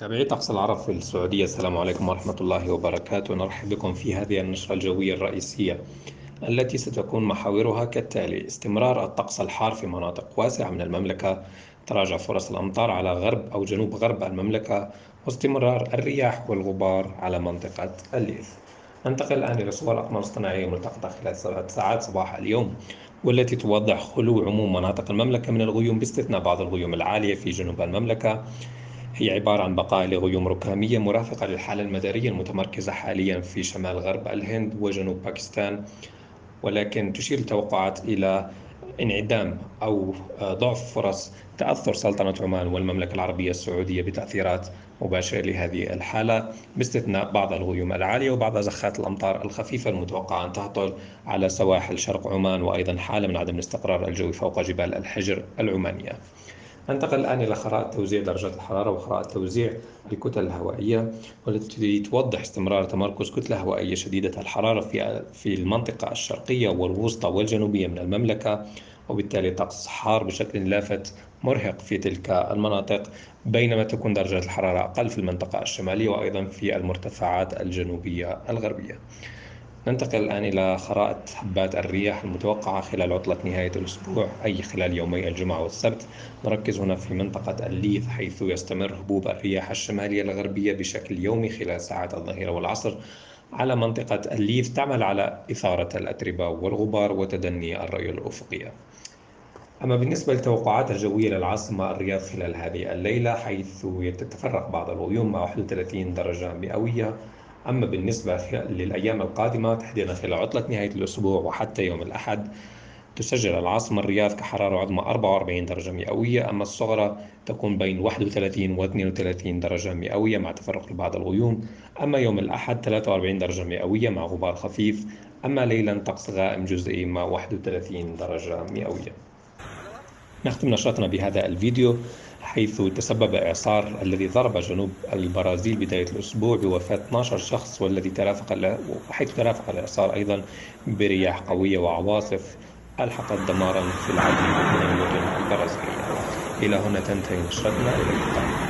متابعي طقس العرب في السعودية. السلام عليكم ورحمة الله وبركاته. نرحب بكم في هذه النشرة الجوية الرئيسية التي ستكون محاورها كالتالي استمرار الطقس الحار في مناطق واسعة من المملكة تراجع فرص الأمطار على غرب أو جنوب غرب المملكة واستمرار الرياح والغبار على منطقة الليث. ننتقل الآن إلى صور أقمار اصطناعية ملتقطة خلال ثلاث ساعات صباح اليوم والتي توضح خلو عموم مناطق المملكة من الغيوم باستثناء بعض الغيوم العالية في جنوب المملكة. هي عبارة عن بقايا لغيوم ركامية مرافقة للحالة المدارية المتمركزة حاليا في شمال غرب الهند وجنوب باكستان ولكن تشير التوقعات إلى انعدام أو ضعف فرص تأثر سلطنة عمان والمملكة العربية السعودية بتأثيرات مباشرة لهذه الحالة باستثناء بعض الغيوم العالية وبعض زخات الأمطار الخفيفة المتوقعة أن تهطل على سواحل شرق عمان وأيضا حالة من عدم الاستقرار الجوي فوق جبال الحجر العمانية. ننتقل الآن إلى خرائط توزيع درجات الحرارة وخرائط توزيع الكتل الهوائية والتي توضح استمرار تمركز كتلة هوائية شديدة الحرارة في في المنطقة الشرقية والوسطى والجنوبية من المملكة وبالتالي طقس حار بشكل لافت مرهق في تلك المناطق بينما تكون درجات الحرارة أقل في المنطقة الشمالية وأيضا في المرتفعات الجنوبية الغربية. ننتقل الآن إلى خرائط حبات الرياح المتوقعة خلال عطلة نهاية الأسبوع أي خلال يومي الجمعة والسبت. نركز هنا في منطقة الليث حيث يستمر هبوب الرياح الشمالية الغربية بشكل يومي خلال ساعات الظهيرة والعصر. على منطقة الليث تعمل على إثارة الأتربة والغبار وتدني الرؤية الأفقية. أما بالنسبة للتوقعات الجوية للعاصمة الرياض خلال هذه الليلة حيث تتفرق بعض الغيوم مع 31 درجة مئوية أما بالنسبة للأيام القادمة تحديدا خلال عطلة نهاية الأسبوع وحتى يوم الأحد تسجل العاصمة الرياض كحرارة عظمى 44 درجة مئوية أما الصغرى تكون بين 31 و 32 درجة مئوية مع تفرق بعض الغيوم أما يوم الأحد 43 درجة مئوية مع غبار خفيف أما ليلا طقس غائم جزئي مع 31 درجة مئوية. نختم نشرتنا بهذا الفيديو حيث تسبب إعصار الذي ضرب جنوب البرازيل بداية الأسبوع بوفاة 12 شخص والذي ترافق وحيث ترافق الإعصار أيضا برياح قوية وعواصف ألحقت دمارا في العديد من المدن البرازيلية. إلى هنا تنتهي نشرتنا إلى اللقاء.